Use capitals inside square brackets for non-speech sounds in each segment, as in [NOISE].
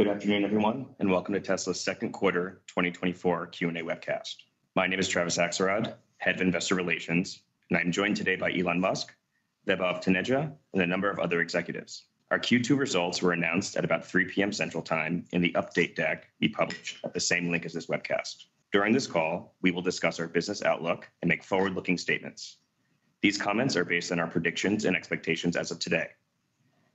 Good afternoon, everyone, and welcome to Tesla's second quarter 2024 Q&A webcast. My name is Travis Axelrod, Head of Investor Relations, and I'm joined today by Elon Musk, Vaibhav Taneja, and a number of other executives. Our Q2 results were announced at about 3:00 P.M. Central Time in the update deck we published at the same link as this webcast. During this call, we will discuss our business outlook and make forward-looking statements. These comments are based on our predictions and expectations as of today.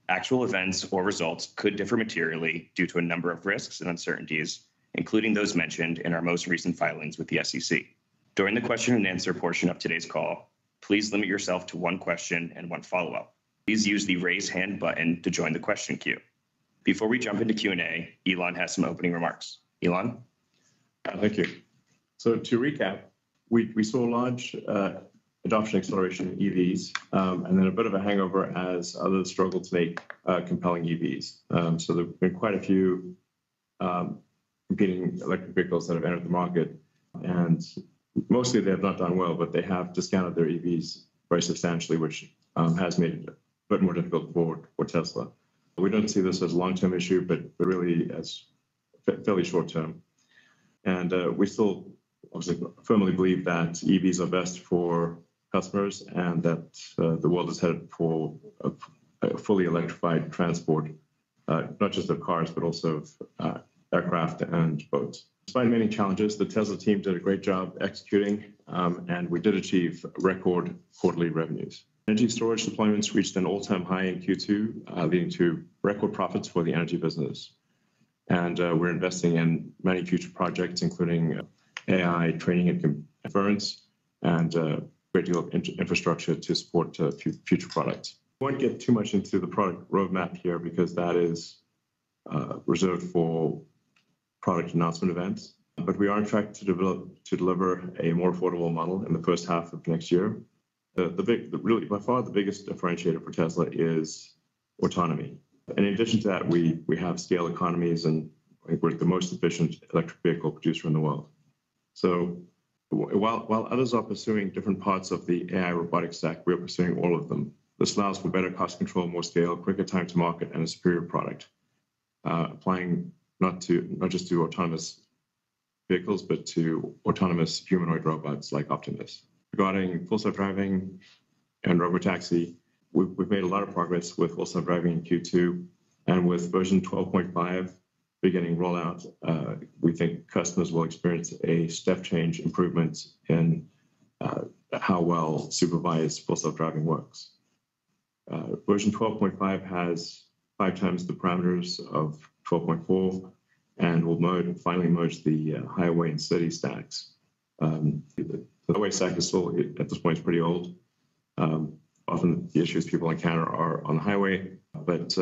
Actual events or results could differ materially due to a number of risks and uncertainties, including those mentioned in our most recent filings with the SEC. During the question and answer portion of today's call, please limit yourself to one question and one follow-up. Please use the Raise Hand button to join the question queue. Before we jump into Q&A, Elon has some opening remarks. Elon? Thank you. So to recap, we saw large uh, adoption acceleration in EVs, um, and then a bit of a hangover as others struggle to make uh, compelling EVs. Um, so there have been quite a few um, competing electric vehicles that have entered the market, and mostly they have not done well, but they have discounted their EVs very substantially, which has made it a bit more difficult for for Tesla. We don't see this as a long-term issue, but really as fairly short term. And uh, we still obviously firmly believe that EVs are best for customers and that uh, the world is headed for a fully electrified transport, uh, not just of cars, but also of uh, aircraft and boats. Despite many challenges, the Tesla team did a great job executing, um, and we did achieve record quarterly revenues. Energy storage deployments reached an all-time high in Q2, leading to record profits for the energy business. And we're investing in many future projects, including AI training and inference, and deal of infrastructure to support uh, future products. I won't get too much into the product roadmap here because that is uh, reserved for product announcement events. But we are on track to develop to deliver a more affordable model in the first half of next year. The, the big, the, really, by far, the biggest differentiator for Tesla is autonomy. In addition to that, we have scale economies, and we're the most efficient electric vehicle producer in the world. So while while others are pursuing different parts of the AI robotics stack, we are pursuing all of them. This allows for better cost control, more scale, quicker time to market, and a superior product, uh, applying not to not just to autonomous vehicles, but to autonomous humanoid robots like Optimus. Regarding Full Self-Driving and Robotaxi, we've made a lot of progress with Full Self-Driving in Q2, and with version 12.5 beginning rollout, uh, we think customers will experience a step change improvement in uh, how well supervised Full Self-Driving works. Uh, version 12.5 has five times the parameters of 12.4 and will finally merge the highway and city stacks. Um, the highway stack is still, at this point, pretty old. Um, often the issues people encounter are on the highway, but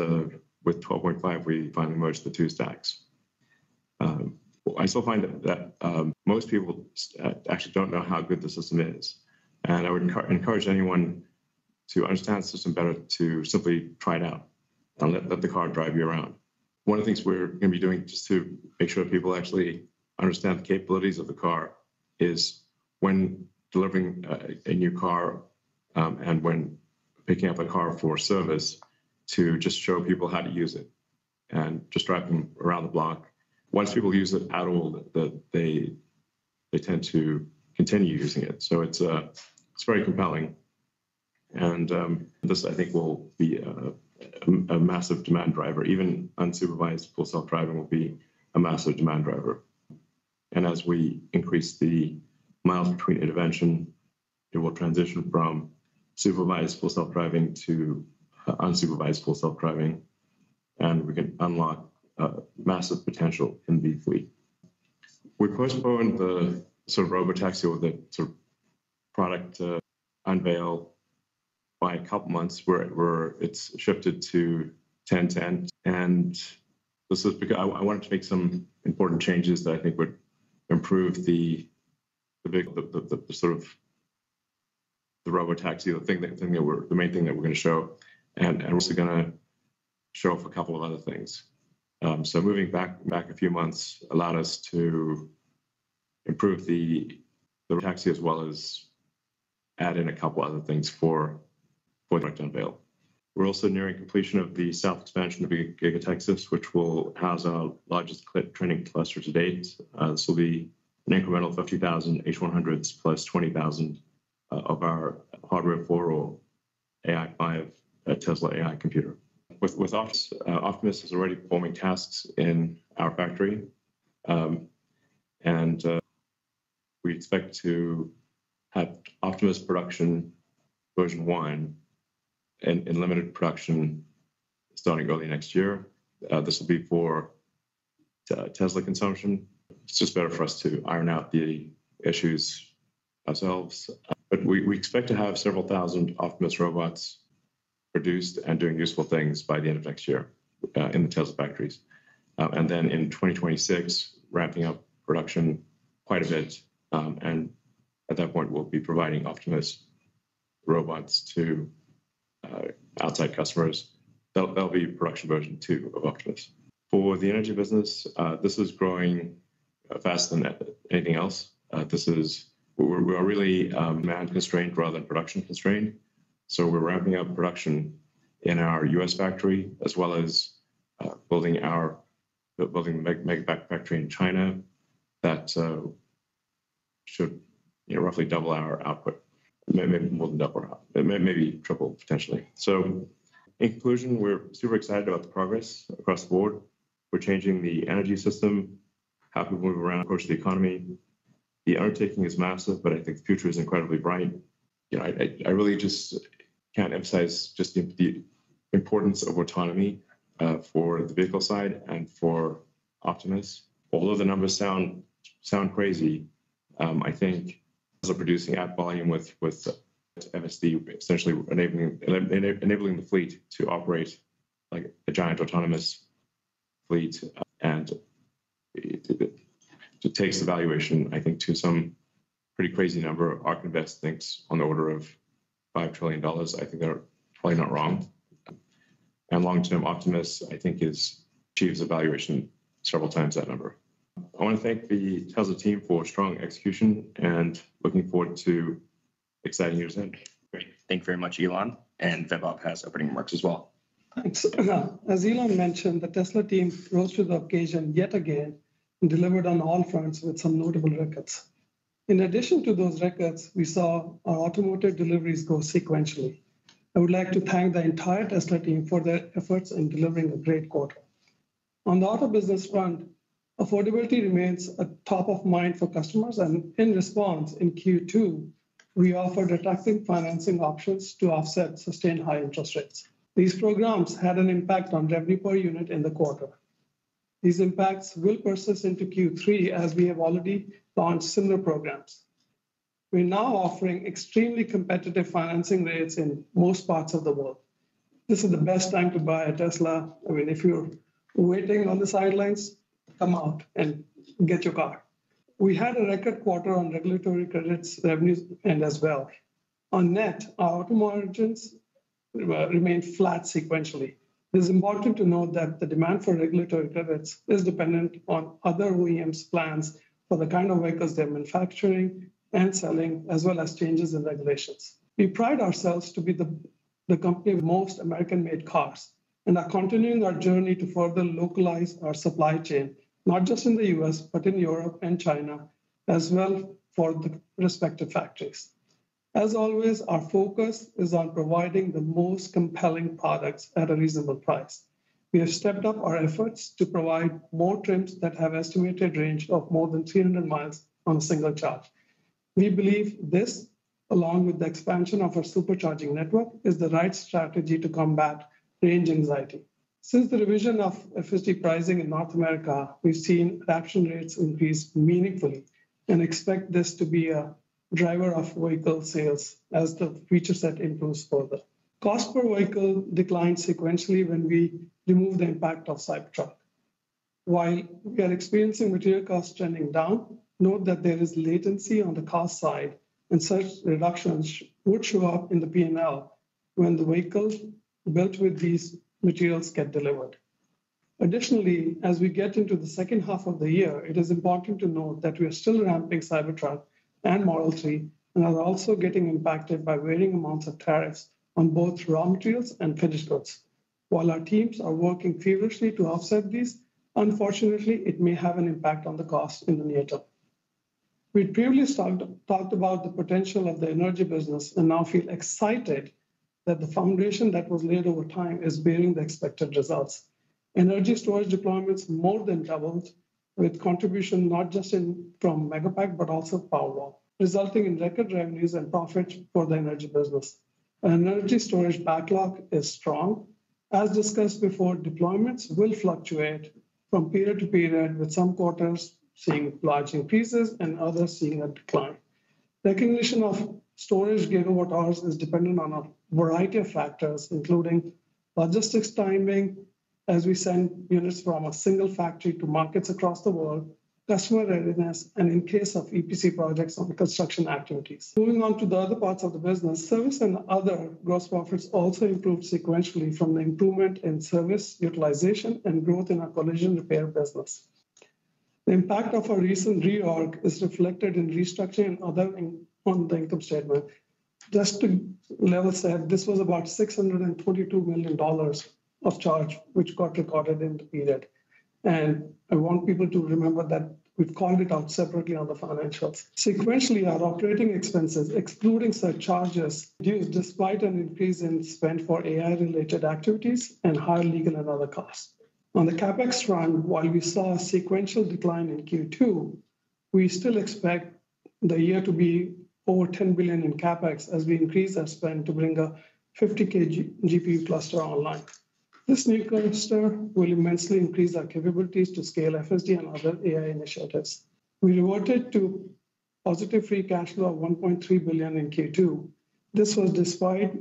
with 12.5, we finally merged the two stacks. Um, I still find that um, most people uh, actually don't know how good the system is, and I would encourage anyone to understand the system better to simply try it out and let let the car drive you around. One of the things we're gonna be doing just to make sure people actually understand the capabilities of the car is when delivering a new car um, and when picking up a car for service, to just show people how to use it and just drive them around the block. Once people use it at all, that they they tend to continue using it. So it's uh, very compelling, and um, this, I think, will be a massive demand driver. Even unsupervised Full Self-Driving will be a massive demand driver. And as we increase the miles between intervention, it will transition from supervised Full Self-Driving to unsupervised Full Self-Driving, and we can unlock massive potential in the fleet. We postponed the sort of Robotaxi or the sort of product uh, unveil by a couple months, where where it's shifted to 10/10. And this is because I wanted to make some important changes that I think would improve the the big, the sort of the Robotaxi, the thing that thing that we're the main thing that we're gonna show, and we're also gonna show off a couple of other things. Um, so moving back back a few months allowed us to improve the the taxi as well as add in a couple other things for the product unveil. We're also nearing completion of the south expansion of Giga Texas, which will house our largest clip training cluster to date. Uh, this will be an incremental 50,000 H100s plus 20,000 uh, of our Hardware 4 or AI5 Tesla AI computer. With with Optimus uh, Optimus is already performing tasks in our factory, um, and uh, we expect to have Optimus production version one in in limited production starting early next year. Uh, this will be for Tesla consumption. It's just better for us to iron out the issues ourselves. But we, we expect to have several thousand Optimus robots produced and doing useful things by the end of next year uh, in the Tesla factories. Uh, and then in 2026, ramping up production quite a bit. Um, and at that point, we'll be providing Optimus robots to uh, outside customers. That'll be production version two of Optimus. For the energy business, this is growing faster than anything else. This is we're really demand constrained rather than production constrained. So we're ramping up production in our U.S. factory as well as uh, building the Megapack factory in China that uh, should roughly double our output, maybe more than double, maybe triple potentially. So in conclusion, we're super excited about the progress across the board. We're changing the energy system, how people move around, approach the economy. The undertaking is massive, but I think the future is incredibly bright. I really just can't emphasize just the importance of autonomy uh, for the vehicle side and for Optimus. Although the numbers sound sound crazy, um, I think we're producing at volume with with FSD, essentially enabling the fleet to operate like a giant autonomous fleet. Uh, and it takes the valuation, I think, to some pretty crazy number. ARK Invest thinks on the order of $5 trillion. I think they're probably not wrong. And long-term Optimus, I think, is achieves a valuation several times that number. I want to thank the Tesla team for strong execution and looking forward to exciting years ahead. Great. Thank you very much, Elon. And Vaibhav has opening remarks as well. Thanks. [CLEARS THROAT] As Elon mentioned, the Tesla team rose to the occasion yet again and delivered on all fronts with some notable records. In addition to those records, we saw our automotive deliveries go sequentially. I would like to thank the entire Tesla team for their efforts in delivering a great quarter. On the auto business front, affordability remains a top of mind for customers. And in response, in Q2, we offered attractive financing options to offset sustained high interest rates. These programs had an impact on revenue per unit in the quarter. These impacts will persist into Q3 as we have already launched similar programs. We're now offering extremely competitive financing rates in most parts of the world. This is the best time to buy a Tesla. I mean, if you're waiting on the sidelines, come out and get your car. We had a record quarter on regulatory credits revenues and as well. On net, our auto margins uh, remained flat sequentially. It is important to note that the demand for regulatory credits is dependent on other OEMs' plans for the kind of vehicles they're manufacturing and selling, as well as changes in regulations. We pride ourselves to be the company with most American-made cars and are continuing our journey to further localize our supply chain, not just in the U.S., but in Europe and China as well for the respective factories. As always, our focus is on providing the most compelling products at a reasonable price. We have stepped up our efforts to provide more trims that have estimated range of more than 300 miles on a single charge. We believe this, along with the expansion of our supercharging network, is the right strategy to combat range anxiety. Since the revision of FSD pricing in North America, we've seen adoption rates increase meaningfully and expect this to be a driver of vehicle sales as the feature set improves further. Cost per vehicle declined sequentially when we removed the impact of Cybertruck. While we are experiencing material costs trending down, note that there is latency on the cost side, and such reductions would show up in the P&L when the vehicles built with these materials get delivered. Additionally, as we get into the second half of the year, it is important to note that we are still ramping Cybertruck and Model 3 and are also getting impacted by varying amounts of tariffs on both raw materials and finished goods. While our teams are working feverishly to offset these, unfortunately, it may have an impact on the cost in the near term. We previously talked about the potential of the energy business and now feel excited that the foundation that was laid over time is bearing the expected results. Energy storage deployments more than doubled, with contribution not just from Megapack, but also Powerwall, resulting in record revenues and profits for the energy business. Energy storage backlog is strong. As discussed before, deployments will fluctuate from period to period, with some quarters seeing large increases and others seeing a decline. Recognition of storage gigawatt hours is dependent on a variety of factors, including logistics timing, as we send units from a single factory to markets across the world, customer readiness, and in case of EPC projects on construction activities. Moving on to the other parts of the business, service and other gross profits also improved sequentially from the improvement in service utilization and growth in our collision repair business. The impact of our recent reorg is reflected in restructuring and other on the income statement. Just to level set, this was about $622 million of charge, which got recorded in the period. And I want people to remember that we've called it out separately on the financials. Sequentially, our operating expenses, excluding such charges, reduced despite an increase in spend for AI-related activities and higher legal and other costs. On the CapEx front, while we saw a sequential decline in Q2, we still expect the year to be over 10 billion in CapEx as we increase our spend to bring a 50K GPU cluster online. This new cluster will immensely increase our capabilities to scale FSD and other AI initiatives. We reverted to positive free cash flow of 1.3 billion in Q2. This was despite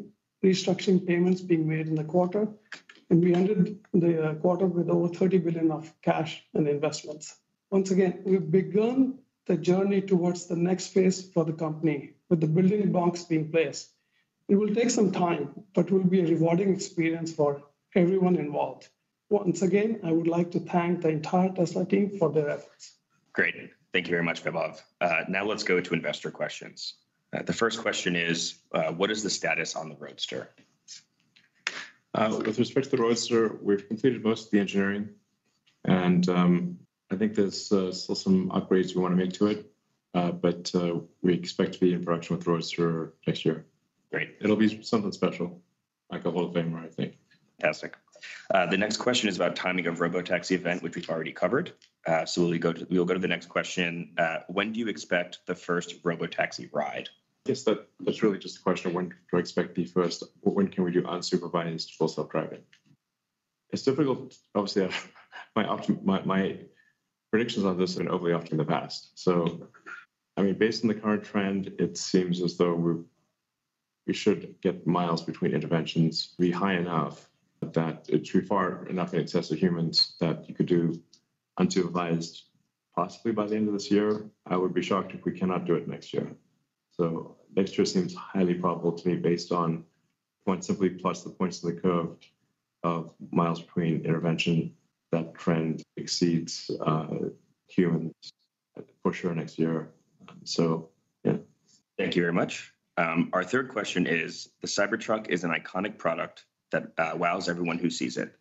restructuring payments being made in the quarter, and we ended the quarter with over 30 billion of cash and investments. Once again, we've begun the journey towards the next phase for the company, with the building blocks being placed. It will take some time, but will be a rewarding experience for everyone involved. Once again, I would like to thank the entire Tesla team for their efforts. Great. Thank you very much, Vaibhav. Uh, now let's go to investor questions. Uh, the first question is, uh, what is the status on the Roadster? With respect to the Roadster, we've completed most of the engineering, and um, I think there's still some upgrades we want to make to it, but we expect to be in production with Roadster next year. Great. It'll be something special, like a Hall of Famer, I think. Fantastic. Uh, the next question is about timing of Robotaxi event, which we've already covered. Uh, so we'll go to we'll go to the next question. Uh, when do you expect the first Robotaxi ride? Yes, guess that's really just a question of when do I expect the first, when can we do unsupervised Full Self-Driving? It's difficult, obviously, [LAUGHS] my my predictions on this have been overly often in the past. So, I mean, based on the current trend, it seems as though we we should get miles between interventions be high enough that it's be far enough in excess of humans that you could do unsupervised possibly by the end of this year. I would be shocked if we cannot do it next year. So next year seems highly probable to me based on points simply plus the points of the curve of miles between intervention. That trend exceeds uh, humans for sure next year. So, yeah. Thank you very much. Um, our third question is, the Cybertruck is an iconic product that uh, wows everyone who sees it.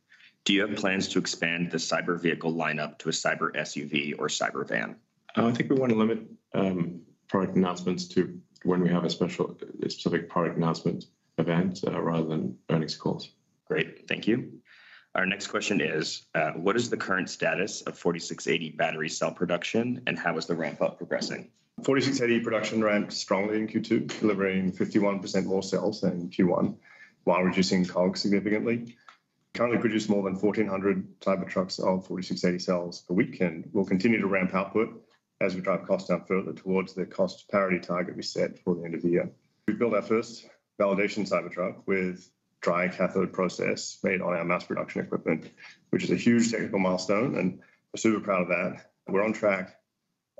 Do you have plans to expand the Cyber vehicle lineup to a Cyber SUV or Cyber van? Uh, I think we want to limit um, product announcements to when we have a special specific product announcement event uh, rather than earnings calls. Great. Thank you. Our next question is, what is the current status of 4680 battery cell production, and how is the ramp-up progressing? 4680 production ramped strongly in Q2, delivering 51% more cells than Q1 while reducing COGS significantly. Currently produce more than 1,400 Cybertrucks of 4680 cells per week, and we'll continue to ramp output as we drive costs down further towards the cost parity target we set for the end of the year. We've built our first validation Cybertruck with dry cathode process made on our mass production equipment, which is a huge technical milestone, and we're super proud of that. We're on track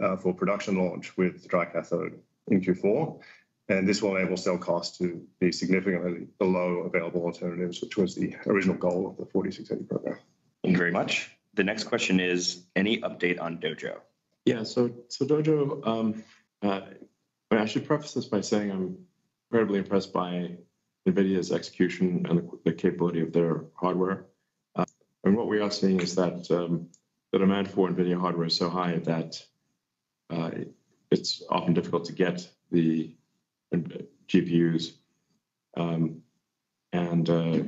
uh, for production launch with dry cathode in Q4, and this will enable cell costs to be significantly below available alternatives, which was the original goal of the 4680 program. Thank you very much. The next question is, any update on Dojo? Yeah, so so Dojo, I should preface this by saying I'm incredibly impressed by NVIDIA's execution and the, the capability of their hardware. Uh, and what we are seeing is that um, the demand for NVIDIA hardware is so high that uh, it's often difficult to get the uh, GPUs. Um, and uh,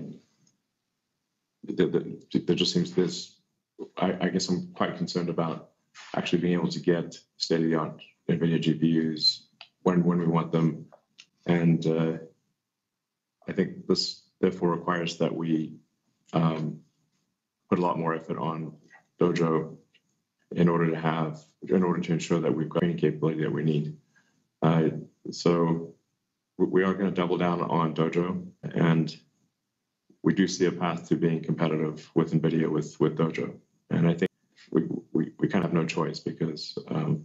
the, the, there just seems this, I, I guess I'm quite concerned about actually being able to get state-of-the-art NVIDIA GPUs when, when we want them. And uh, I think this therefore requires that we um, put a lot more effort on Dojo in order to have, in order to ensure that we've got any capability that we need. Uh, so we are going to double down on Dojo, and we do see a path to being competitive with NVIDIA with, with Dojo. And I think we, we, we kind of have no choice because um,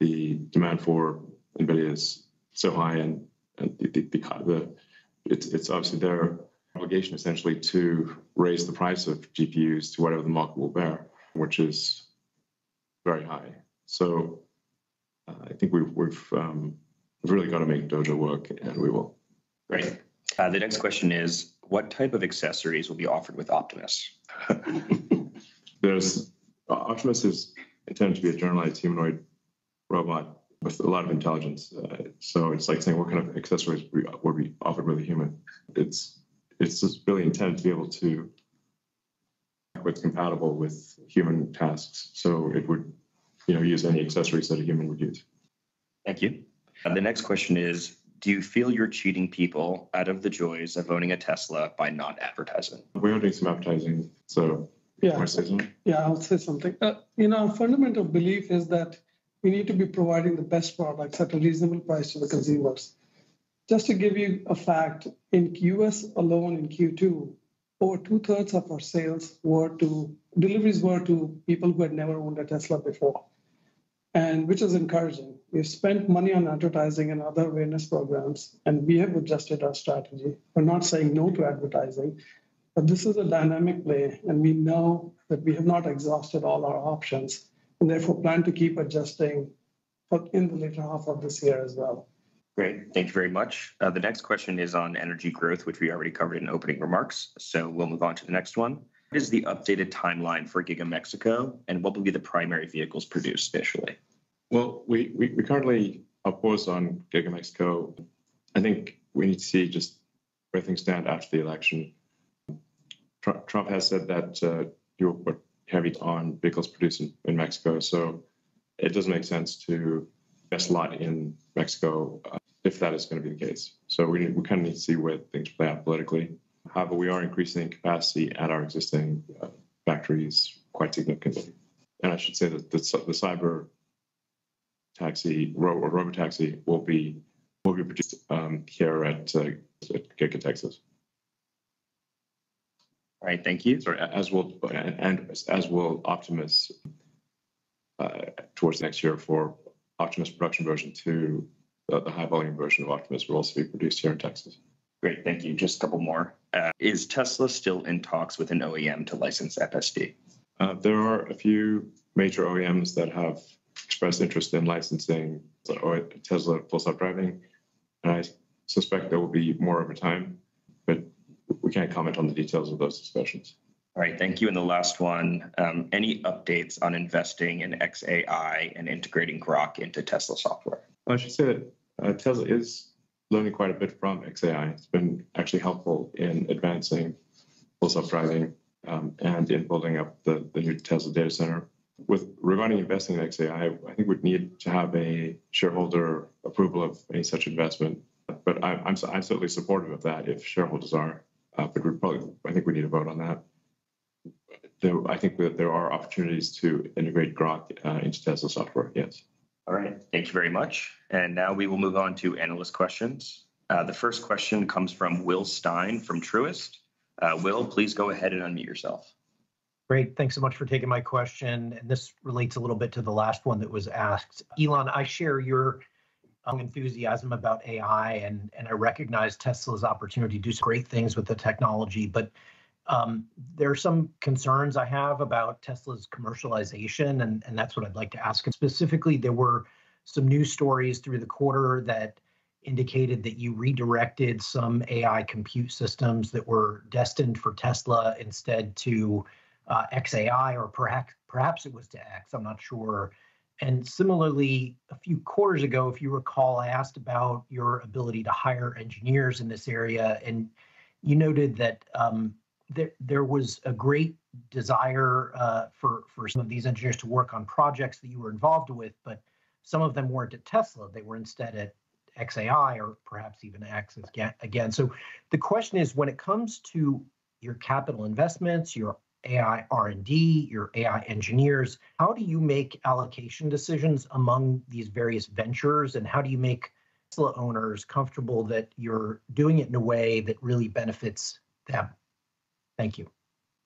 the demand for NVIDIA is so high and, and the, the, the, the it's, it's obviously their obligation essentially to raise the price of GPUs to whatever the market will bear, which is very high. So uh, I think we've, we've, um, we've really got to make Dojo work and we will. Great. Uh, the next question is, what type of accessories will be offered with Optimus? [LAUGHS] There's Optimus is intended to be a generalized humanoid robot with a lot of intelligence. Uh, so it's like saying what kind of accessories would be offered with a human. It's it's just really intended to be able to what's compatible with human tasks. So it would, you know, use any accessories that a human would use. Thank you. The next question is, do you feel you're cheating people out of the joys of owning a Tesla by not advertising? We are doing some advertising, so Yeah, want to say something? yeah, I'll say something. Uh, you know, our fundamental belief is that we need to be providing the best products at a reasonable price to the consumers. Just to give you a fact, in US alone in Q2, over two thirds of our sales were to deliveries were to people who had never owned a Tesla before, and which is encouraging. We've spent money on advertising and other awareness programs, and we have adjusted our strategy. We're not saying no to advertising, but this is a dynamic play, and we know that we have not exhausted all our options, and therefore plan to keep adjusting in the later half of this year as well. Great. Thank you very much. Uh, the next question is on energy growth, which we already covered in opening remarks. So we'll move on to the next one. What is the updated timeline for Giga Mexico and what will be the primary vehicles produced initially? Well, we, we, we currently are paused on Giga Mexico. I think we need to see just where things stand after the election. Trump, Trump has said that uh, will put heavy on vehicles produced in, in Mexico. So it doesn't make sense to invest a lot in Mexico uh, if that is going to be the case. So we, we kind of need to see where things play out politically. However, we are increasing capacity at our existing uh, factories quite significantly. And I should say that the, the cyber taxi ro- or robo taxi will be will be produced um, here at, uh, at Giga Texas. All right, thank you. Sorry, as will and, as will Optimus uh, towards next year for Optimus production version two. The, the high volume version of Optimus will also be produced here in Texas. Great, thank you. Just a couple more. Uh, is Tesla still in talks with an OEM to license FSD? Uh, there are a few major OEMs that have expressed interest in licensing Tesla full self driving, and I suspect there will be more over time, but we can't comment on the details of those discussions. All right, thank you. And the last one, um, any updates on investing in xAI and integrating Grok into Tesla software? I should say that uh, Tesla is learning quite a bit from xAI. It's been actually helpful in advancing full self-driving um, and in building up the, the new Tesla data center. With regarding investing in xAI, I think we'd need to have a shareholder approval of any such investment. But I, I'm, I'm certainly supportive of that if shareholders are. Uh, but we probably, I think we need to vote on that. There, I think that there are opportunities to integrate Grok uh, into Tesla software. Yes. All right, thank you very much. And now we will move on to analyst questions. Uh, the first question comes from Will Stein from Truist. Uh, Will, please go ahead and unmute yourself. Great. Thanks so much for taking my question. And this relates a little bit to the last one that was asked. Elon, I share your um, enthusiasm about AI and, and I recognize Tesla's opportunity to do some great things with the technology, but um, there are some concerns I have about Tesla's commercialization, and, and that's what I'd like to ask. And specifically, there were some news stories through the quarter that indicated that you redirected some AI compute systems that were destined for Tesla instead to uh, XAI, or perhaps perhaps it was to X. I'm not sure. And similarly, a few quarters ago, if you recall, I asked about your ability to hire engineers in this area, and you noted that um, there there was a great desire uh, for for some of these engineers to work on projects that you were involved with, but some of them weren't at Tesla; they were instead at XAI or perhaps even X again. So the question is, when it comes to your capital investments, your AI R&D, your AI engineers, how do you make allocation decisions among these various ventures, and how do you make Tesla owners comfortable that you're doing it in a way that really benefits them? Thank you.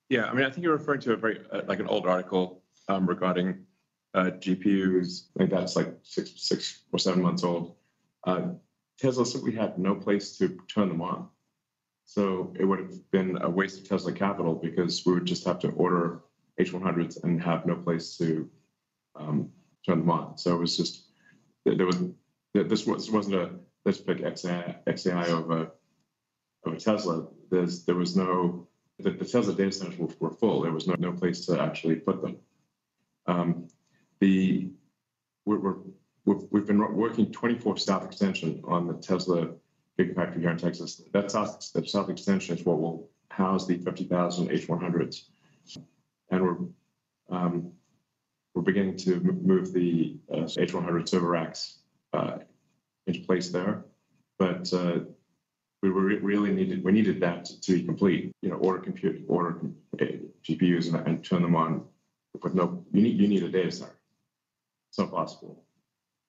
Yeah, I mean, I think you're referring to a very, uh, like an old article um, regarding uh, GPUs. I think that's like six, six or seven months old. Uh, Tesla we had no place to turn them on. So it would have been a waste of Tesla capital because we would just have to order H100s and have no place to um, turn them on. So it was just, there was, this was, wasn't a, let's pick XAI, XAI over, over Tesla. There's, there was no, the, the Tesla data centers were, were, full. There was no, no place to actually put them. Um, the, we're, we're we've, we've been working 24 staff Extension on the Tesla Gigafactory here in Texas. That South, that South Extension is what will house the 50,000 H100s. And we're, um, we're beginning to move the uh, H100 server racks uh, into place there. But uh, we were really needed, we needed that to be complete, you know, order compute, order uh, GPUs and, and turn them on with no, you need, you need a data center. It's not possible.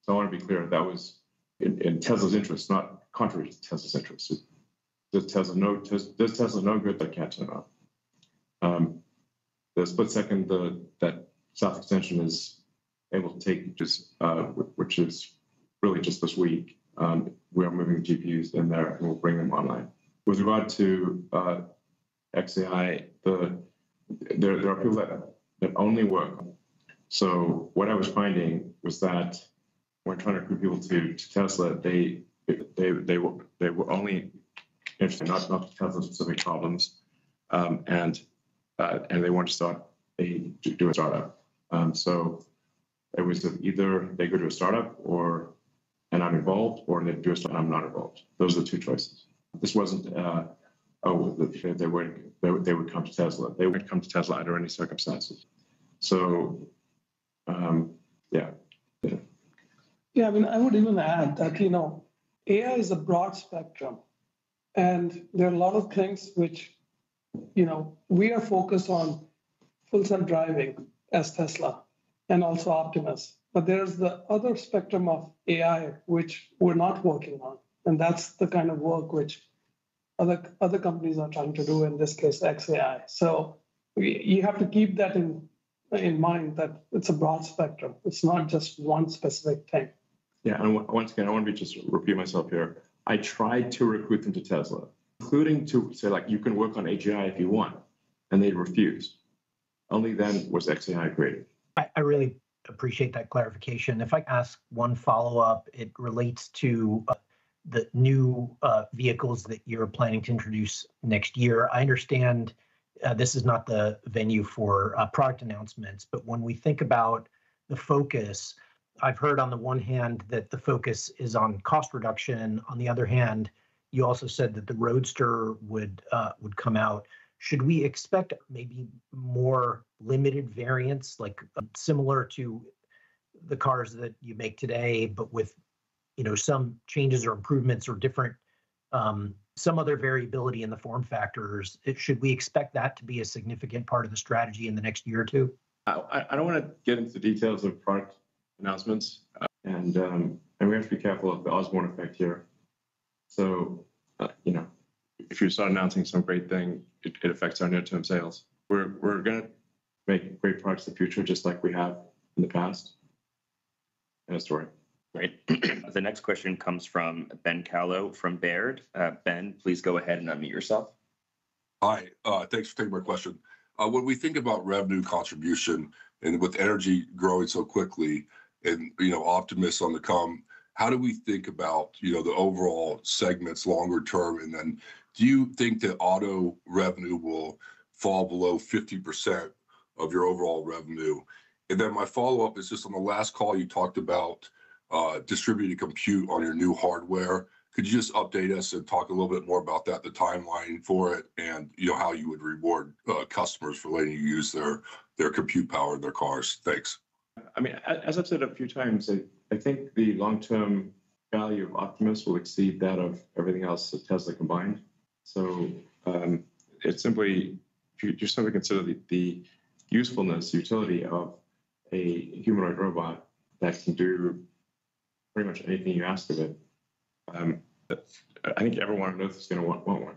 So I want to be clear, that was in, in Tesla's interest, not contrary to Tesla's interest. Does Tesla no, does Tesla no good that can't turn on? Um, the split second the, that South Extension is able to take, just, uh, which is really just this week, um, we are moving the GPUs in there and we'll bring them online. With regard to uh, XAI, the, there, there are people that, that only work. So what I was finding was that when trying to recruit people to, to Tesla, they they they were they were only interested not not Tesla specific problems, um, and uh, and they wanted to start a do a startup. Um, so it was either they go to a startup or and I'm involved, or they do a startup and I'm not involved. Those are the two choices. This wasn't. Uh, oh, they would they, they would come to Tesla. They would come to Tesla under any circumstances. So, um, yeah. yeah. Yeah, I mean, I would even add that, you know, AI is a broad spectrum. And there are a lot of things which, you know, we are focused on full self driving as Tesla and also Optimus. But there's the other spectrum of AI which we're not working on. And that's the kind of work which other, other companies are trying to do, in this case, XAI. So you have to keep that in, in mind that it's a broad spectrum. It's not just one specific thing. Yeah, and once again, I want to just repeat myself here. I tried to recruit them to Tesla, including to say like you can work on AGI if you want, and they refused. Only then was XAI created. I, I really appreciate that clarification. If I ask one follow up, it relates to uh, the new uh, vehicles that you're planning to introduce next year. I understand uh, this is not the venue for uh, product announcements, but when we think about the focus I've heard on the one hand that the focus is on cost reduction. On the other hand, you also said that the Roadster would uh, would come out. Should we expect maybe more limited variants, like uh, similar to the cars that you make today, but with you know some changes or improvements or different um, some other variability in the form factors? Should we expect that to be a significant part of the strategy in the next year or two? I, I don't want to get into the details of product announcements. Uh, and um, and we have to be careful of the Osborne effect here. So, uh, you know, if you start announcing some great thing, it, it affects our near-term sales. We're we're going to make great products in the future, just like we have in the past. And a story. Great. [CLEARS THROAT] the next question comes from Ben Kallo from Baird. Uh, ben, please go ahead and unmute yourself. Hi, uh, thanks for taking my question. Uh, when we think about revenue contribution and with energy growing so quickly, and you know Optimus on the come. how do we think about, you know, the overall segments longer term? And then do you think that auto revenue will fall below 50% of your overall revenue? And then my follow-up is just on the last call, you talked about uh, distributed compute on your new hardware. Could you just update us and talk a little bit more about that, the timeline for it, and you know how you would reward uh, customers for letting you use their their compute power in their cars? Thanks. I mean, as I've said a few times, I, I think the long-term value of Optimus will exceed that of everything else at Tesla combined. So um, it's simply, you just simply consider the, the usefulness, utility of a humanoid robot that can do pretty much anything you ask of it. Um, I think everyone on Earth is going to want, want one.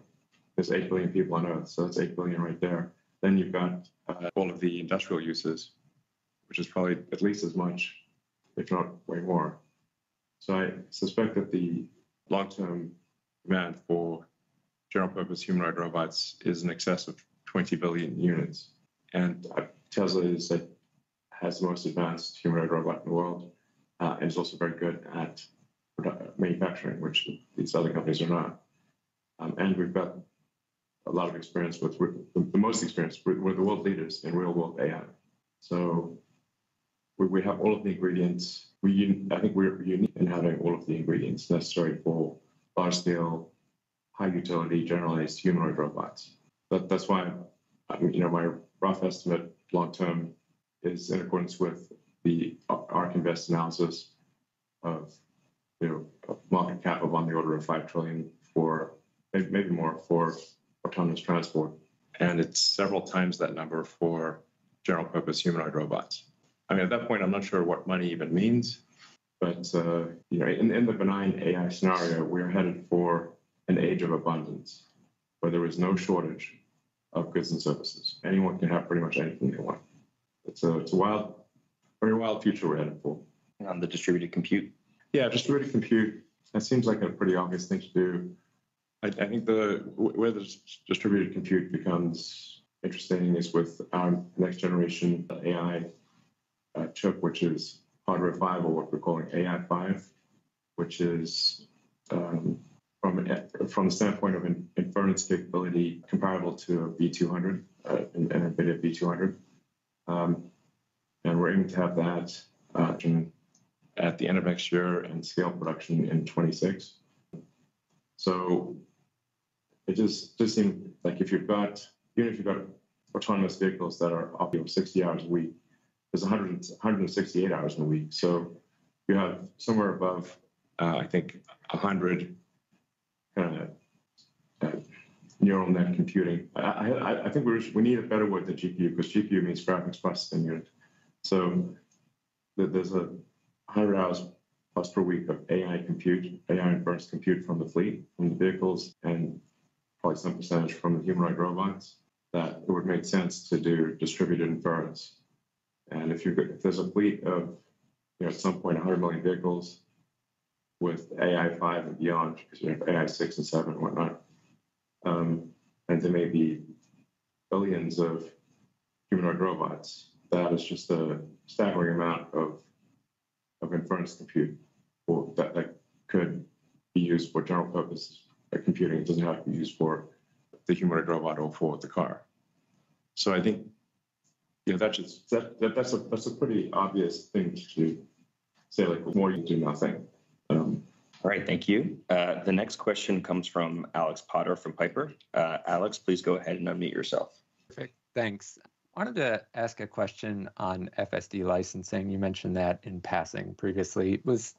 There's 8 billion people on Earth, so that's 8 billion right there. Then you've got uh, all of the industrial uses, which is probably at least as much, if not way more. So I suspect that the long-term demand for general-purpose humanoid robots is in excess of 20 billion units. And uh, Tesla is that has the most advanced humanoid robot in the world, uh, and is also very good at manufacturing, which these other companies are not. Um, and we've got a lot of experience with the, most experience. We're, we're the world leaders in real-world AI. So we, we have all of the ingredients. We, I think we're unique in having all of the ingredients necessary for large-scale, high-utility, generalized humanoid robots. That, that's why, I mean, you know, my rough estimate long-term is in accordance with the uh, ARK Invest analysis of, you know, a market cap of on the order of five trillion for maybe more for autonomous transport, and it's several times that number for general purpose humanoid robots. I mean, at that point, I'm not sure what money even means, but uh, you know, in, in the benign AI scenario, we're headed for an age of abundance, where there is no shortage of goods and services. Anyone can have pretty much anything they want. It's a it's a wild, very wild future we're headed for. On the distributed compute, Yeah, distributed compute. That seems like a pretty obvious thing to do. I, I think the where the distributed compute becomes interesting is with our next generation AI uh, chip, which is hardware five, or what we're calling AI five, which is um, from from the standpoint of in, inference capability comparable to a B200, uh, an, an NVIDIA B200, um, and we're aiming to have that uh, at the end of next year and scale production in 26. So it just just seemed like if you've got even if you've got autonomous vehicles that are up know, 60 hours a week, there's 100, 168 hours in a week. So you have somewhere above, uh, I think, 100 kind of uh, neural net computing. I, I, I think we we need a better word than GPU because GPU means graphics processing unit. So there's a 100 hours plus per week of AI compute, AI inference compute from the fleet, from the vehicles, and probably some percentage from the humanoid robots, that it would make sense to do distributed inference. And if you if there's a fleet of, you know, at some point 100 million vehicles with AI 5 and beyond, because have AI 6 and 7 and whatnot, um, and there may be billions of humanoid robots, that is just a staggering amount of of inference compute or that, that could be used for general purpose computing. It doesn't have to be used for the humanoid robot or for the car. So I think, you know, that's just that, that that's a that's a pretty obvious thing to say. Like, the more you do nothing. Um, All right, thank you. Uh, The next question comes from Alex Potter from Piper. Uh, Alex, please go ahead and unmute yourself. Perfect. Thanks. Wanted to ask a question on FSD licensing. You mentioned that in passing previously. Was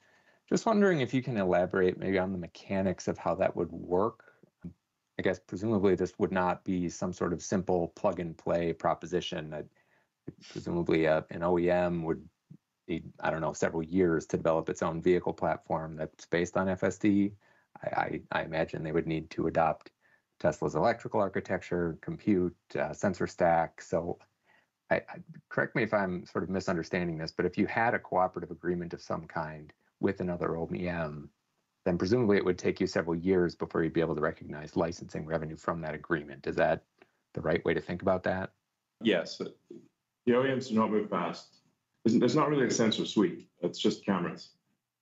just wondering if you can elaborate maybe on the mechanics of how that would work. I guess presumably this would not be some sort of simple plug and play proposition. That presumably a, an OEM would need, I don't know, several years to develop its own vehicle platform that's based on FSD. I, I, I imagine they would need to adopt Tesla's electrical architecture, compute, uh, sensor stack. So, I, I, correct me if I'm sort of misunderstanding this, but if you had a cooperative agreement of some kind with another OEM, then presumably it would take you several years before you'd be able to recognize licensing revenue from that agreement. Is that the right way to think about that? yes, the OEMs do not move fast. There's, not really a sensor suite. It's just cameras.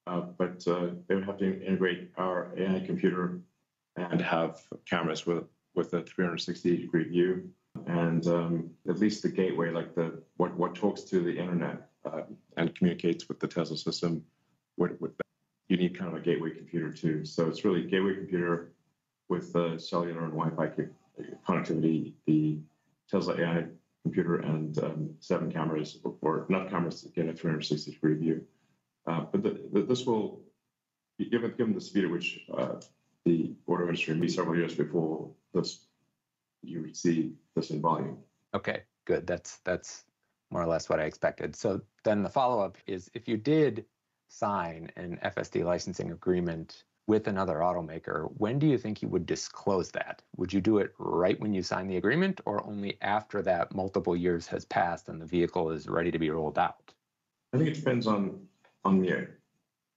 Uh, but uh, they would have to integrate our AI computer and have cameras with with a 360 degree view and um, at least the gateway, like the what what talks to the internet uh, and communicates with the Tesla system. With, with you need kind of a gateway computer too. So it's really gateway computer with uh, cellular and Wi-Fi connectivity, the Tesla AI computer, and um, seven cameras, or not cameras, again, a 360 degree view. Uh, but the, the, this will, given, given the speed at which uh, the auto industry be several years before this, you would see this in volume. Okay, good. That's that's more or less what I expected. So then the follow-up is if you did sign an FSD licensing agreement with another automaker, when do you think you would disclose that? Would you do it right when you sign the agreement or only after that multiple years has passed and the vehicle is ready to be rolled out? I think it depends on on the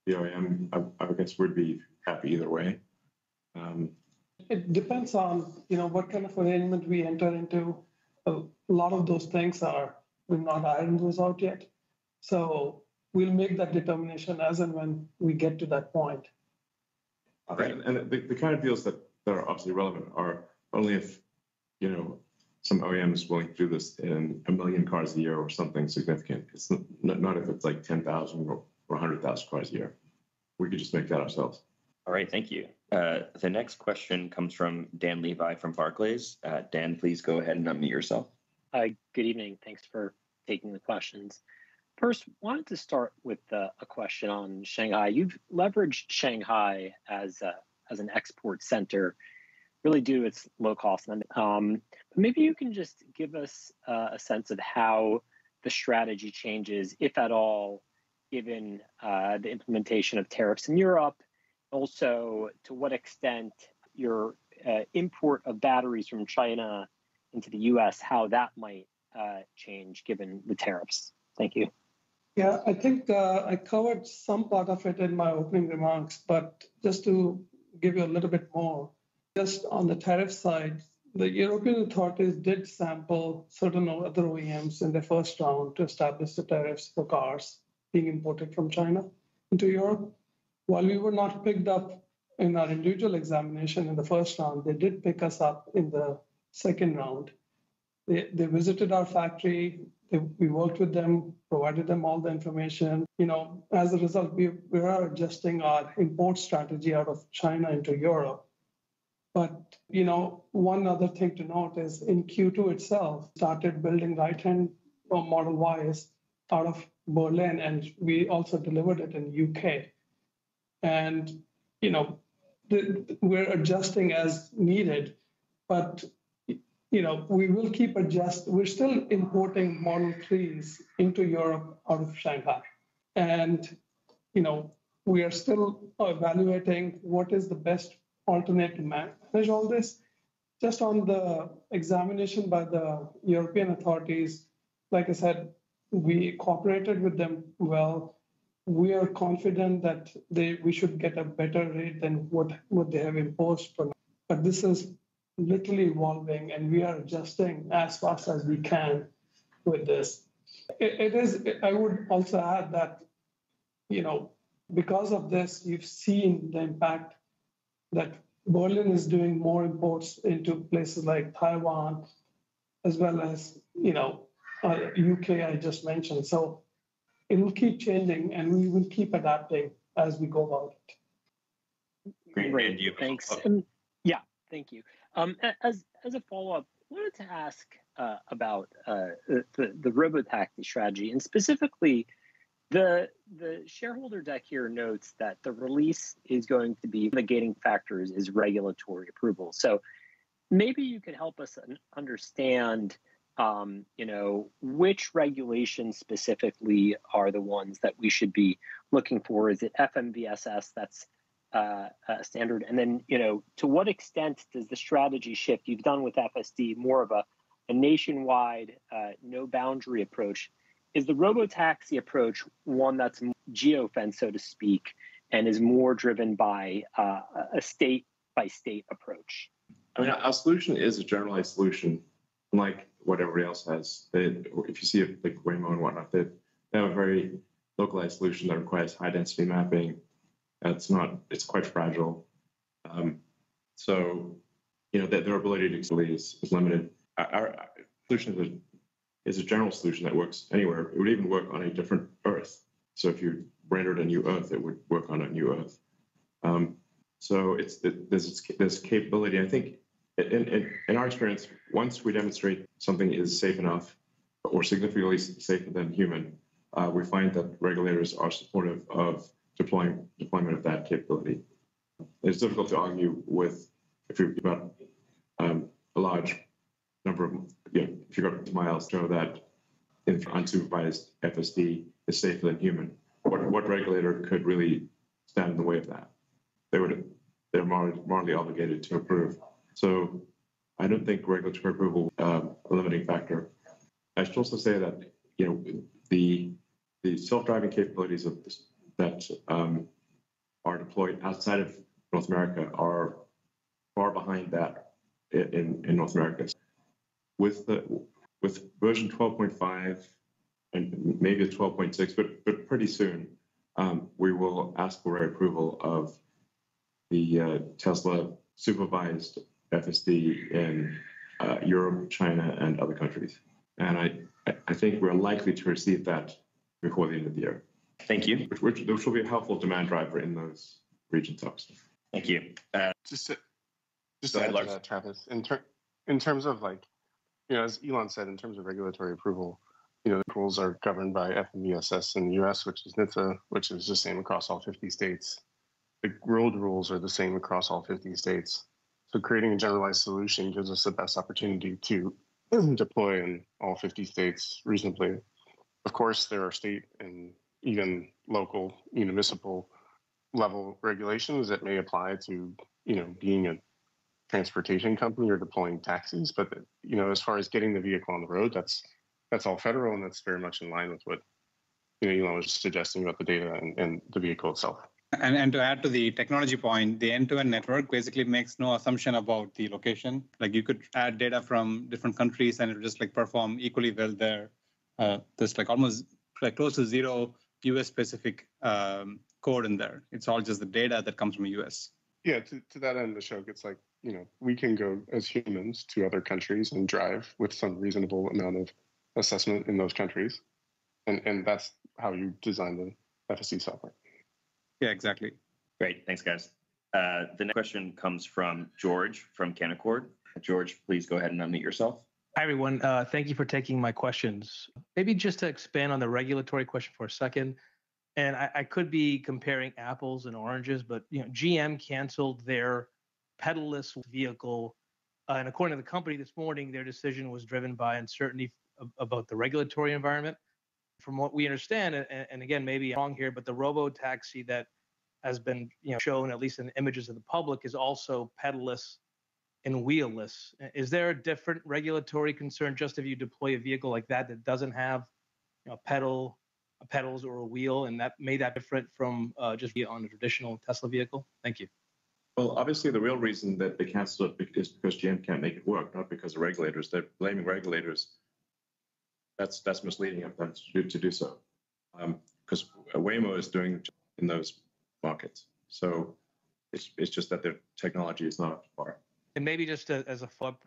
the OEM. I, I guess would be happy either way. Um, it depends on you know what kind of arrangement we enter into. A lot of those things are we've not ironed those out yet, so we'll make that determination as and when we get to that point. Right. And, and the, the kind of deals that, that are obviously relevant are only if you know some OEM is willing to do this in a million cars a year or something significant. It's not, not if it's like 10,000 or, or 100,000 cars a year. We could just make that ourselves. All right, thank you. Uh, the next question comes from Dan Levy from Barclays. Uh, Dan, please go ahead and unmute yourself. Hi, good evening. Thanks for taking the questions. First, wanted to start with uh, a question on Shanghai. You've leveraged Shanghai as a, as an export center, really due to its low cost. Um, but maybe you can just give us uh, a sense of how the strategy changes, if at all, given uh, the implementation of tariffs in Europe also to what extent your uh, import of batteries from China into the US, how that might uh, change given the tariffs. Thank you. Yeah, I think uh, I covered some part of it in my opening remarks, but just to give you a little bit more, just on the tariff side, the European authorities did sample certain other OEMs in the first round to establish the tariffs for cars being imported from China into Europe. While we were not picked up in our individual examination in the first round, they did pick us up in the second round. They, they visited our factory. They, we worked with them, provided them all the information. You know, as a result, we, we are adjusting our import strategy out of China into Europe. But you know, one other thing to note is in Q2 itself, started building right-hand Model Ys out of Berlin, and we also delivered it in UK and you know the, we're adjusting as needed but you know we will keep adjust we're still importing model 3s into europe out of shanghai. And you know we are still evaluating what is the best alternate to manage all this. Just on the examination by the european authorities like i said we cooperated with them well. We are confident that they we should get a better rate than what, what they have imposed for now. But this is literally evolving and we are adjusting as fast as we can with this. it, it is, I would also add that, you know, because of this, you've seen the impact that Berlin is doing more imports into places like Taiwan, as well as, you know, uh, UK I just mentioned. So it will keep changing and we will keep adapting as we go about it. Great. Great. You Thanks. follow-up? And yeah, thank you. Um, as as a follow up, I wanted to ask uh, about uh, the the robotaxi strategy and specifically the the shareholder deck here notes that the release is going to be the gating factors is regulatory approval. So maybe you could help us understand um, you know, which regulations specifically are the ones that we should be looking for? Is it FMVSS that's uh, uh, standard? And then, you know, to what extent does the strategy shift you've done with FSD more of a, a nationwide, uh, no boundary approach? Is the robotaxi approach one that's geofence, so to speak, and is more driven by uh, a state by state approach? I mean, our solution is a generalized solution, like what everybody else has. They, if you see like Waymo and whatnot, they, they have a very localized solution that requires high density mapping That's not, it's quite fragile. Um, so, you know, that their ability to actually is, is limited. Our, our solution is a, is a general solution that works anywhere. It would even work on a different Earth. So if you rendered a new Earth, it would work on a new Earth. Um, so it's there's this capability. I think in, in, in, our experience, once we demonstrate something is safe enough or significantly safer than human, uh, we find that regulators are supportive of deploying deployment of that capability. It's difficult to argue with if you've got um, a large number of, you know, if you've got miles show that unsupervised FSD is safer than human. What, what regulator could really stand in the way of that? They would, they're morally obligated to approve. So I don't think regulatory approval um, a limiting factor. I should also say that you know the the self-driving capabilities of this, that um, are deployed outside of North America are far behind that in, in North America. With the with version 12.5 and maybe 12.6, but but pretty soon um, we will ask for approval of the uh, Tesla supervised FSD in uh, Europe, China, and other countries. And I, I think we're likely to receive that before the end of the year. Thank you. Which, which, which will be a helpful demand driver in those regions, obviously. Thank you. Uh, just to, just to add to that, Travis, in, ter- in terms of like, you know, as Elon said, in terms of regulatory approval, you know, the rules are governed by FMVSS in the US, which is NHTSA, which is the same across all 50 states. The road rules are the same across all 50 states. So creating a generalized solution gives us the best opportunity to [CLEARS THROAT] deploy in all 50 states reasonably. Of course, there are state and even local municipal level regulations that may apply to, you know, being a transportation company or deploying taxis. But you know, as far as getting the vehicle on the road, that's that's all federal, and that's very much in line with what you know Elon was suggesting about the data and, and the vehicle itself. And, and to add to the technology point, the end-to-end network basically makes no assumption about the location. Like you could add data from different countries and it would just like perform equally well there. Uh, there's like almost like close to zero US specific um, code in there. It's all just the data that comes from the US. Yeah, to, to that end, Ashok, it's like, you know, we can go as humans to other countries and drive with some reasonable amount of assessment in those countries. And, and that's how you design the FSD software. Yeah, exactly. Great. Thanks, guys. Uh, the next question comes from George from Canaccord. George, please go ahead and unmute yourself. Hi, everyone. Uh, thank you for taking my questions. Maybe just to expand on the regulatory question for a second. And I, I could be comparing apples and oranges, but you know, GM canceled their pedalless vehicle. Uh, and according to the company this morning, their decision was driven by uncertainty about the regulatory environment from what we understand, and, and again, maybe I'm wrong here, but the robo taxi that has been you know shown at least in images of the public is also pedalless and wheelless. Is there a different regulatory concern just if you deploy a vehicle like that that doesn't have you know, a pedal, a pedals or a wheel, and that made that different from uh, just on a traditional Tesla vehicle? Thank you. Well, obviously, the real reason that they canceled it is because GM can't make it work, not because of regulators. They're blaming regulators that's that's misleading of them to do, to do so, because um, Waymo is doing in those markets. So it's it's just that their technology is not up to par. And maybe just a, as a follow-up,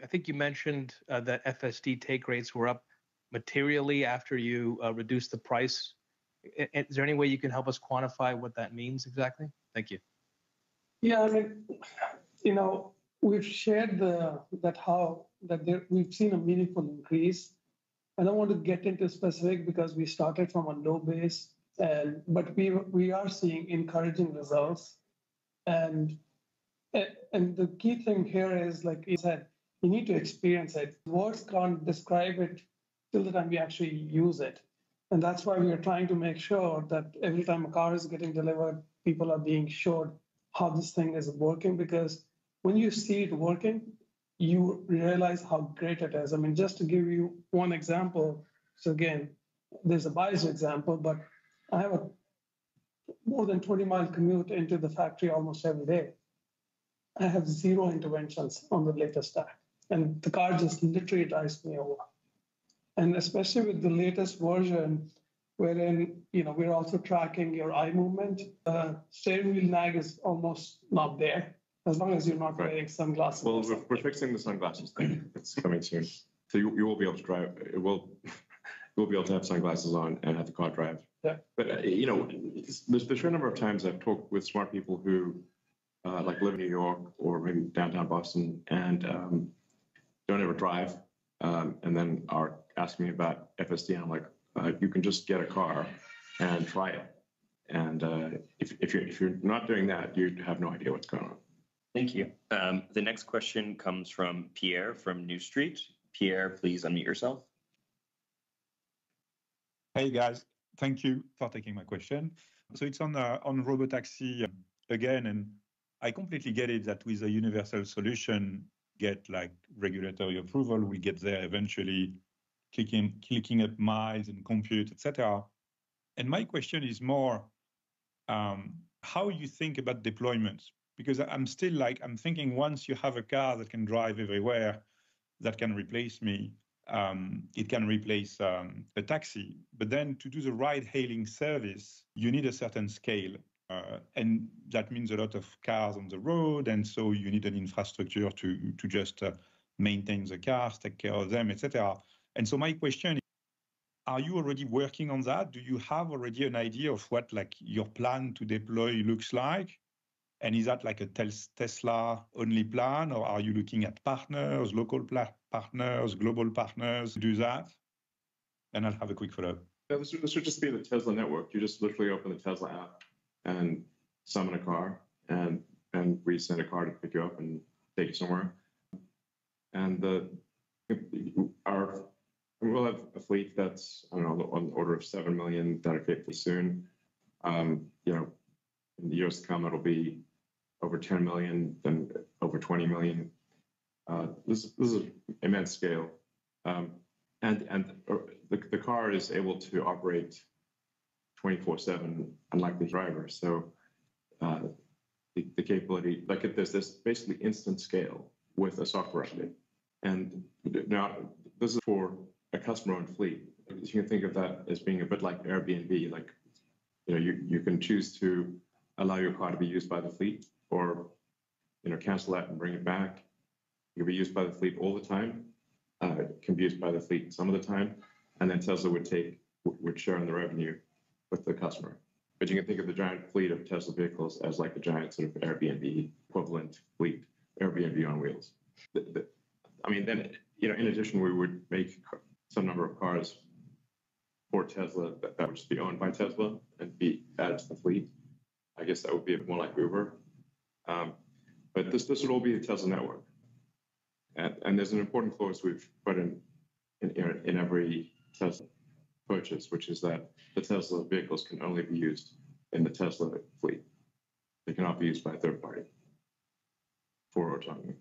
I think you mentioned uh, that FSD take rates were up materially after you uh, reduced the price. Is there any way you can help us quantify what that means exactly? Thank you. Yeah, I mean, you know, we've shared the that how that there, we've seen a meaningful increase I don't want to get into specific because we started from a low base, and but we we are seeing encouraging results, and and the key thing here is like you said, you need to experience it. Words can't describe it till the time we actually use it, and that's why we are trying to make sure that every time a car is getting delivered, people are being showed how this thing is working because when you see it working, you realize how great it is. I mean, just to give you one example, so again, there's a biased example, but I have a more than 20 mile commute into the factory almost every day. I have zero interventions on the latest stack, and the car just literally drives me over. And especially with the latest version, wherein, you know, we're also tracking your eye movement. Uh, steering wheel nag is almost not there as long as you're not Right. wearing sunglasses. Well, we're, we're fixing the sunglasses thing. It's coming soon. So you, you will be able to drive, it will, [LAUGHS] you'll be able to have sunglasses on and have the car drive. Yeah. But, uh, you know, there's the sheer number of times I've talked with smart people who, uh, like live in New York or maybe downtown Boston and, um, don't ever drive, um, and then are asking me about FSD. I'm like, uh, you can just get a car and try it. And, uh, if, if you're, if you're not doing that, you have no idea what's going on. Thank you. Um, the next question comes from Pierre from New Street. Pierre, please unmute yourself. Hey guys, thank you for taking my question. So it's on uh, on robotaxi uh, again, and I completely get it that with a universal solution, get like regulatory approval, we get there eventually, clicking clicking up miles and compute, etc. And my question is more um, how you think about deployments, because I'm still like I'm thinking once you have a car that can drive everywhere, that can replace me, um, it can replace um, a taxi. But then to do the ride hailing service, you need a certain scale. Uh, and that means a lot of cars on the road. And so you need an infrastructure to, to just uh, maintain the cars, take care of them, etc. And so my question is, are you already working on that? Do you have already an idea of what like your plan to deploy looks like? And is that like a Tesla only plan, or are you looking at partners, local partners, global partners do that? And I'll have a quick follow-up. Yeah, This would, this would just be the Tesla network. You just literally open the Tesla app and summon a car, and and we send a car to pick you up and take you somewhere. And the our we'll have a fleet that's I don't know on the order of seven million that are capable soon. Um, you know, in the years to come, it'll be over 10 million, then over 20 million. Uh, this this is immense scale. Um, and and uh, the, the car is able to operate 24 7 unlike the driver. So uh, the, the capability like if there's this basically instant scale with a software update. And now this is for a customer owned fleet. You can think of that as being a bit like airbnb like you know you, you can choose to allow your car to be used by the fleet or you know cancel that and bring it back. It can be used by the fleet all the time uh, can be used by the fleet some of the time, and then Tesla would take would share in the revenue with the customer. But you can think of the giant fleet of Tesla vehicles as like the giant sort of Airbnb equivalent fleet, Airbnb on wheels. The, the, I mean, then you know, in addition, we would make some number of cars for Tesla that, that would just be owned by Tesla and be added to the fleet. I guess that would be more like Uber. Um, but this this would all be the Tesla network. And, and there's an important clause we've put in, in, in every Tesla purchase, which is that the Tesla vehicles can only be used in the Tesla fleet. They cannot be used by a third party for autonomy.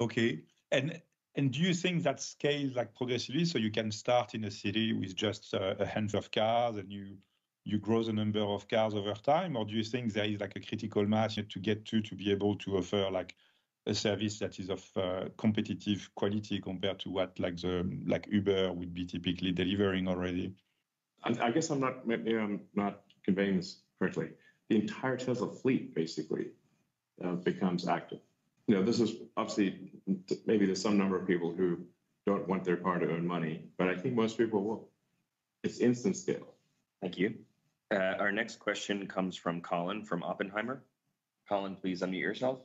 Okay. And and do you think that scales like progressively, so you can start in a city with just uh, a handful of cars, and you you grow the number of cars over time, or do you think there is like a critical mass to get to to be able to offer like a service that is of uh, competitive quality compared to what like the like Uber would be typically delivering already? I, guess I'm not maybe I'm not conveying this correctly. The entire Tesla fleet basically uh, becomes active. You know, this is obviously maybe there's some number of people who don't want their car to earn money, but I think most people will. It's instant scale. Thank you. Uh, our next question comes from Colin from Oppenheimer. Colin, please unmute yourself.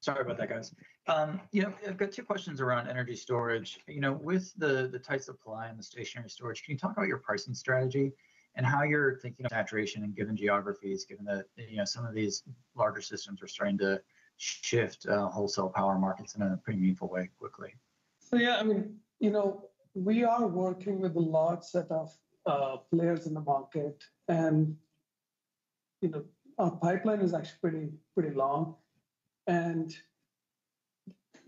Sorry about that, guys. Um, you know, I've got two questions around energy storage. You know, with the the tight supply and the stationary storage, can you talk about your pricing strategy and how you're thinking of saturation in given geographies, given that you know some of these larger systems are starting to shift uh, wholesale power markets in a pretty meaningful way quickly? So yeah, I mean, you know, we are working with a large set of uh, players in the market, and you know, our pipeline is actually pretty pretty long, and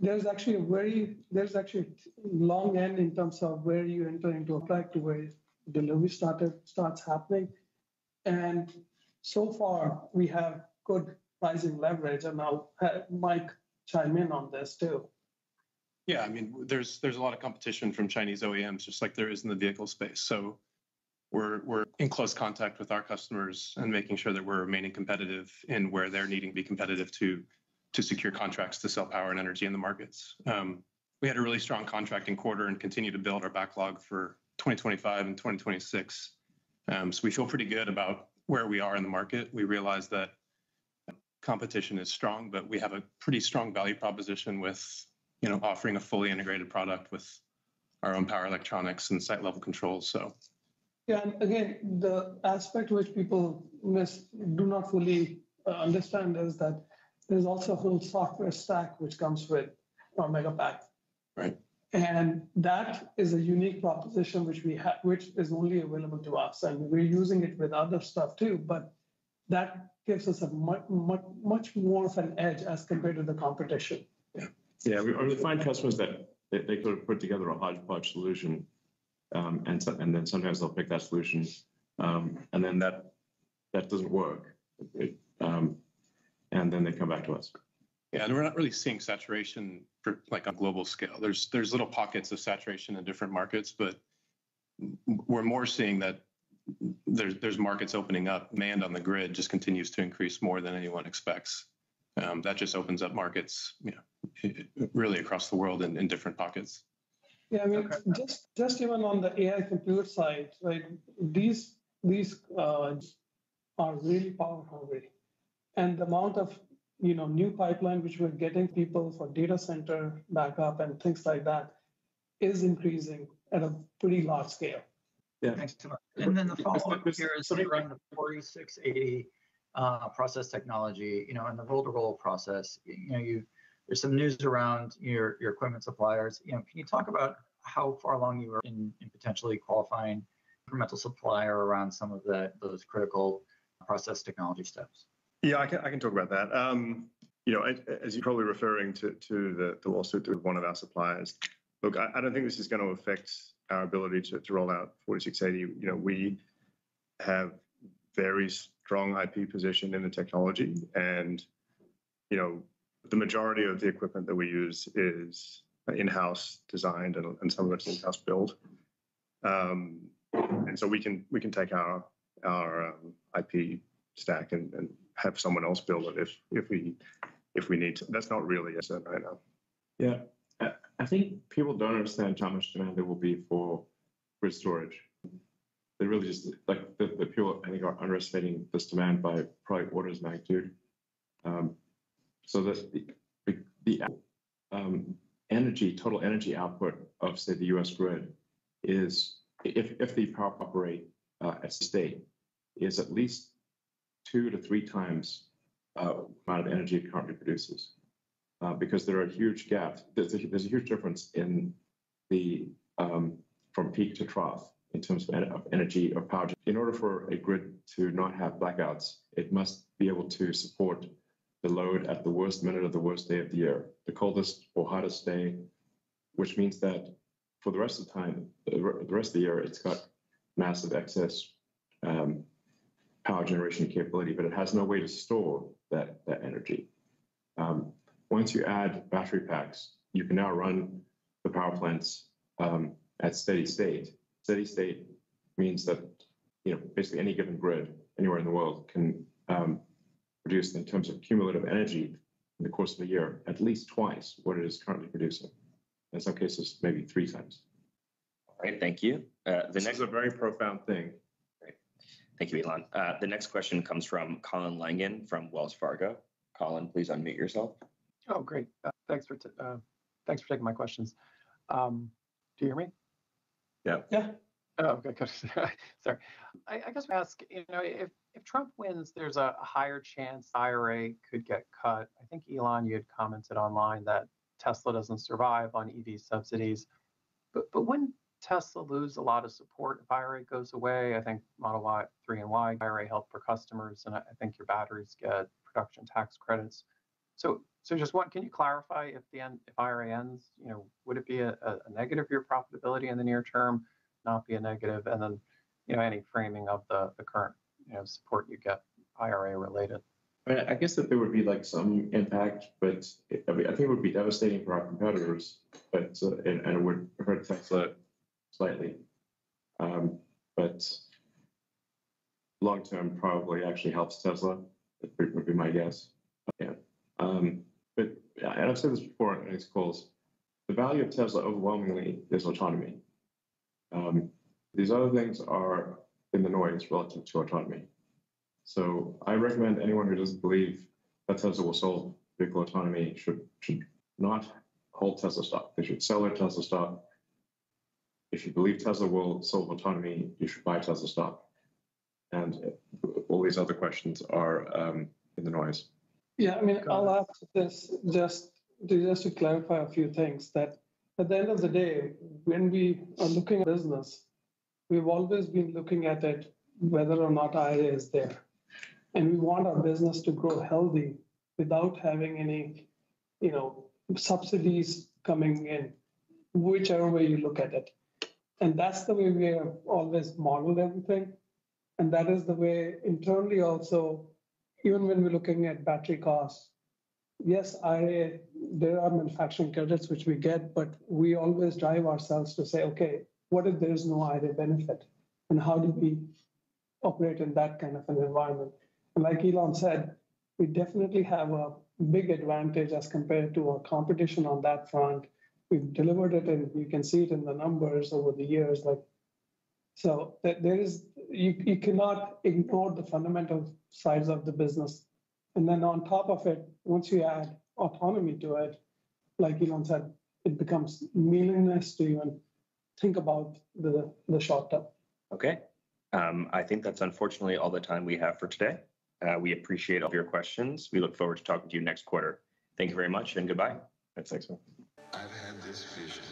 there's actually a very there's actually long end in terms of where you enter into a product to where delivery started starts happening, and so far we have good pricing leverage, and I'll have Mike chime in on this too. Yeah, I mean, there's there's a lot of competition from Chinese OEMs, just like there is in the vehicle space. So we're in close contact with our customers and making sure that we're remaining competitive in where they're needing to be competitive to secure contracts to sell power and energy in the markets. Um, we had a really strong contracting quarter and continue to build our backlog for 2025 and 2026. Um, so we feel pretty good about where we are in the market. We realize that competition is strong, but we have a pretty strong value proposition with you know offering a fully integrated product with our own power electronics and site-level controls, so. Yeah. And again, the aspect which people miss do not fully uh, understand is that there's also a whole software stack which comes with our Megapack. Right. And that is a unique proposition which we have, which is only available to us. And we're using it with other stuff too, but that gives us a much much much more of an edge as compared to the competition. Yeah. Yeah. We find customers that they could have put together a hodgepodge solution, um, and then sometimes they'll pick that solution, um, and then that that doesn't work. Um, And then they come back to us. Yeah. And we're not really seeing saturation for, like on a global scale. There's there's little pockets of saturation in different markets, but we're more seeing that there's there's markets opening up. Demand on the grid just continues to increase more than anyone expects. Um, that just opens up markets you know, really across the world in different pockets. Yeah. I mean, just just even on the AI compute side, like these these uh, are really power-hungry. And the amount of you know new pipeline which we're getting people for data center backup and things like that is increasing at a pretty large scale. Yeah. Thanks so much. And then the follow-up here is around the 4680 uh, process technology you know, and the roll-to-roll process. You know, you there's some news around your your equipment suppliers. You know, can you talk about how far along you are in potentially qualifying incremental supplier around some of those critical process technology steps? Yeah, I can I can talk about that. Um, you know, as you're probably referring to to the lawsuit with one of our suppliers, look, I don't think this is going to affect our ability to to roll out 4680. You know, We have very strong IP position in the technology, and you know, the majority of the equipment that we use is in-house designed, and and some of it's in-house built. And so we can we can take our our IP stack and, and have someone else build it if if we if we need to. That's not really a concern right now. Yeah. I think people don't understand how much demand there will be for grid storage. They really just, like the the people, I think, are underestimating this demand by probably orders of magnitude. So that the the um, energy total energy output of, say, the U.S. grid is, if if the power operate at state, is at least two to three times uh, the amount of energy it currently produces. Uh, because there are huge gaps. There's a huge difference in the um, from peak to trough in terms of energy or power. In order for a grid to not have blackouts, it must be able to support the load at the worst minute of the worst day of the year, the coldest or hottest day, which means that for the rest of the time, the rest of the year, it's got massive excess um, power generation capability, but it has no way to store that that energy. Um, once you add battery packs, you can now run the power plants um, at steady state. Steady state means that you know basically any given grid anywhere in the world can um, produce, in terms of cumulative energy in the course of a year, at least twice what it is currently producing. In some cases, maybe three times. All right. Thank you. Uh, this is a very profound thing. Thank you, Elon. Uh, the next question comes from Colin Langan from Wells Fargo. Colin, please unmute yourself. Oh, great. Uh, uh, thanks for taking my questions. Um, do you hear me? Yeah. Yeah. Oh, okay. [LAUGHS] Sorry. I guess we ask, You know, if if Trump wins, there's a higher chance IRA could get cut. I think, Elon, you had commented online that Tesla doesn't survive on EV subsidies. But wouldn't Tesla lose a lot of support if IRA goes away? I think Model Y, 3 and Y IRA help for customers, and I think your batteries get production tax credits. So so just one, can you clarify if the end, if IRA ends, you know, would it be a negative for your profitability in the near term, not be a? And then you know, any framing of the the current you know, support you get IRA related? I guess that there would be like some impact, but I think it would be devastating for our competitors, but uh, and it would hurt Tesla slightly. But long term probably actually helps Tesla. Would be my guess. Yeah. Um, but and I've said this before in these calls. The value of Tesla overwhelmingly is autonomy. Um, these other things are in the noise relative to autonomy. So I recommend anyone who doesn't believe that Tesla will solve vehicle autonomy should should not hold Tesla stock. They should sell their Tesla stock. If you believe Tesla will solve autonomy, you should buy Tesla stock. And all these other questions are um, in the noise. Yeah, I mean, I'll ask this just to, just to clarify a few things that at the end of the day, when we are looking at business, we've always been looking at it whether or not IRA is there. And we want our business to grow healthy without having any, you know, subsidies coming in, whichever way you look at it. And that's the way we have always modeled everything. And that is the way internally also, even when we're looking at battery costs, yes, I there are manufacturing credits which we get, but we always drive ourselves to say, okay, what if there is no IRA benefit? And how do we operate in that kind of an environment? And like Elon said, we definitely have a big advantage as compared to our competition on that front. We've delivered it and you can see it in the numbers over the years. Like, so there is, you, you cannot ignore the fundamental sides of the business. And then on top of it, once you add autonomy to it, like Elon said, it becomes meaningless to even think about the, the short term. Okay. Um, I think that's unfortunately all the time we have for today. Uh, we appreciate all of your questions. We look forward to talking to you next quarter. Thank you very much and goodbye. Thanks, man. I've had this vision